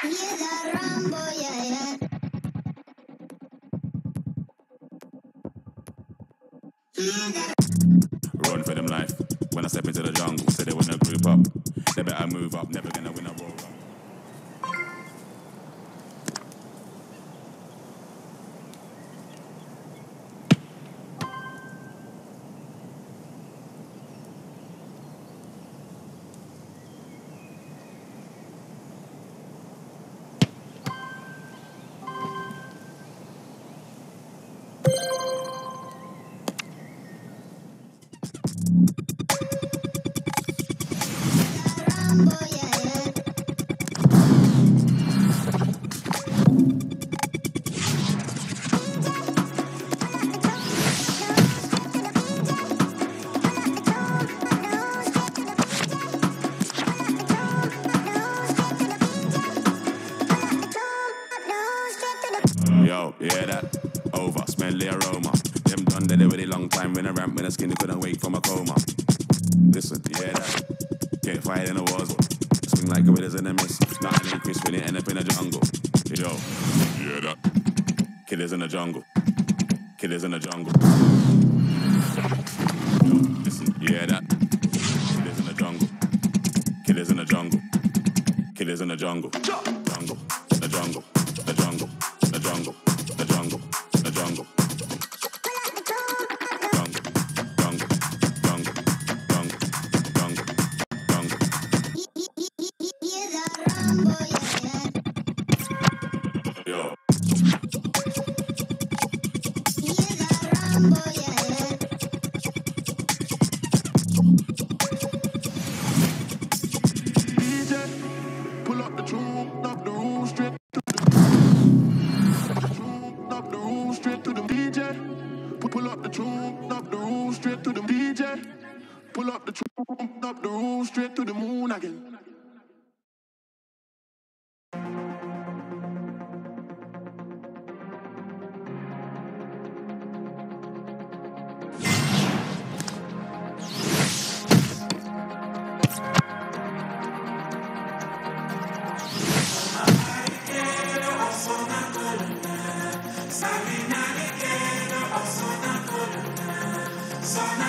Run for them life. When I step into the jungle, say they wanna group up. They better move up, never gonna win a war. Yo, hear that? Over, smell the aroma. Them done dead already long time when I ramp when the skinny couldn't wake from a coma. Swing like gorillas in a mist. Nothing ain't Chris when it end up in a jungle. Yo, you hear that? Killers in the jungle. Killers in the jungle. Yo, listen, hear that? Killers in the jungle. Killers in the jungle. Killers in the jungle. Jungle. The jungle. The jungle. DJ. Pull up the tune, up the room straight to the moon again. Sali na oh, sona sona